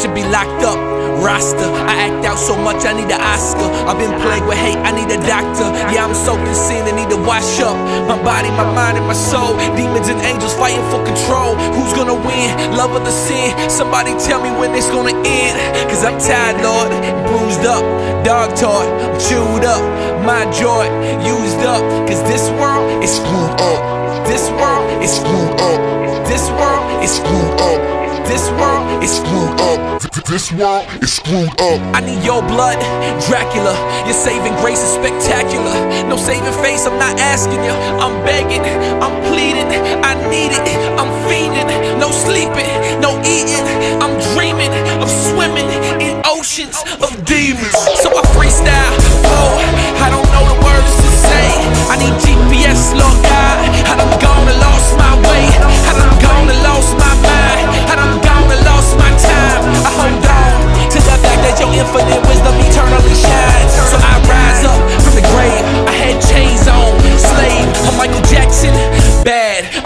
should be locked up. Rasta, I act out so much, I need an Oscar. I've been plagued with hate, I need a doctor. Yeah, I'm in sin, I need to wash up. My body, my mind, and my soul. Demons and angels fighting for control. Who's gonna win? Love or the sin? Somebody tell me when it's gonna end. Cause I'm tired, Lord. Bruised up, dog taught, chewed up. My joy used up. Cause this world is screwed up. This world is screwed up. This world is screwed up. This world is screwed up. This world is screwed up. I need your blood, Dracula. Your saving grace is spectacular. No saving face, I'm not asking you. I'm begging, I'm pleading, I need it. I'm fiending, no sleeping, no eating. I'm dreaming of swimming in oceans of demons. So I freestyle,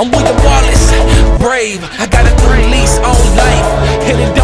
I'm William Wallace, brave. I got a three lease on life, it